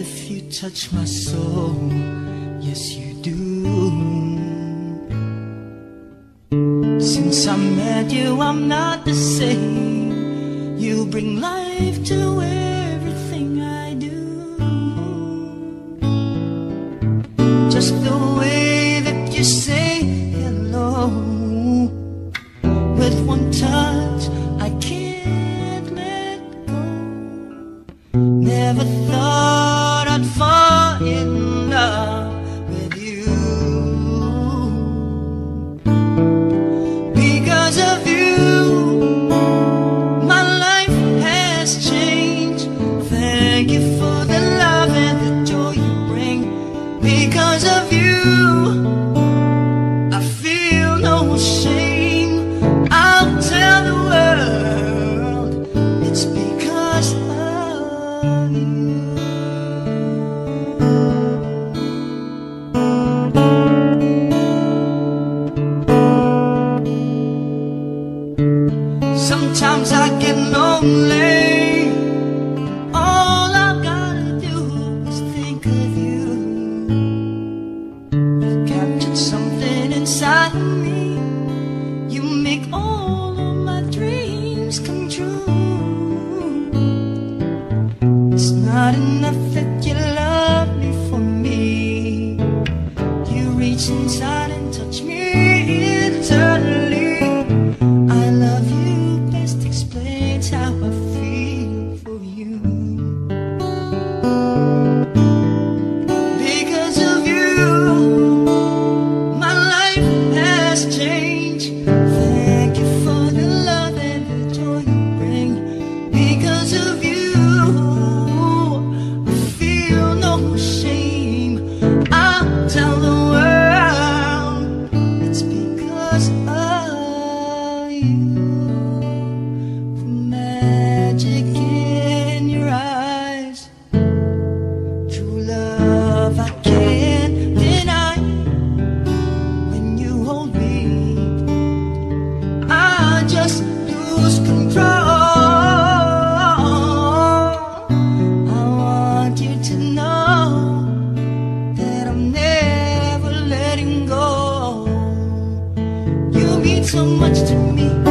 if you touch my soul. Yes, you do. Since I met you, I'm not the same. You bring life to everything I do. Just the Sometimes I get lonely. so much to me.